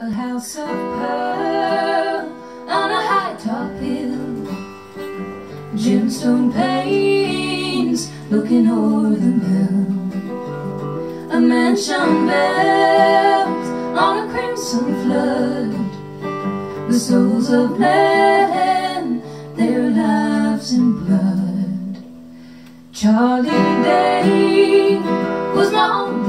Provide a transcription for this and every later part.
A house of pearl on a high top hill. Gemstone panes looking over the mill. A mansion built on a crimson flood. The souls of men, their lives in blood. Charlie Day was my only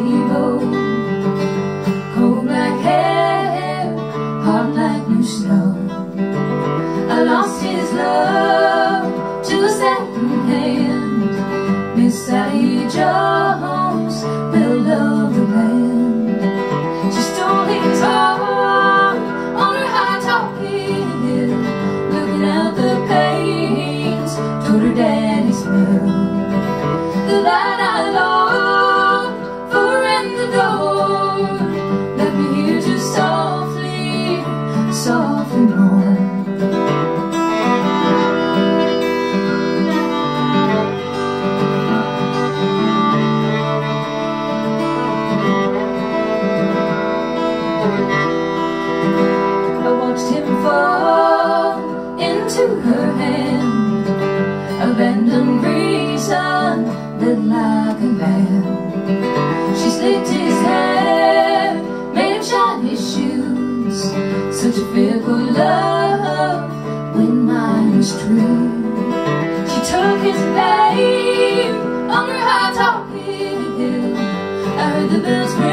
I watched him fall into her hand. Abandoned reason lit like a lamb She slicked his hair, made him shine his shoes. Such a fickle love when mine was true. She took his name on her high top hill I heard the bells ringing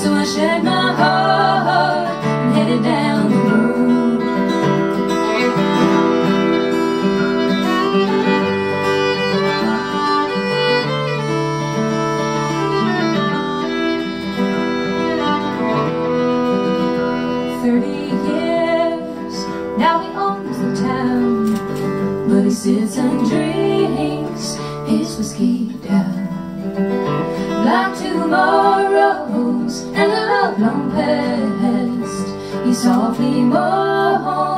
So I shared my heart and headed down the road Thirty years, now he owns the town But he sits and drinks his whiskey tomorrows and long past? He softly miscast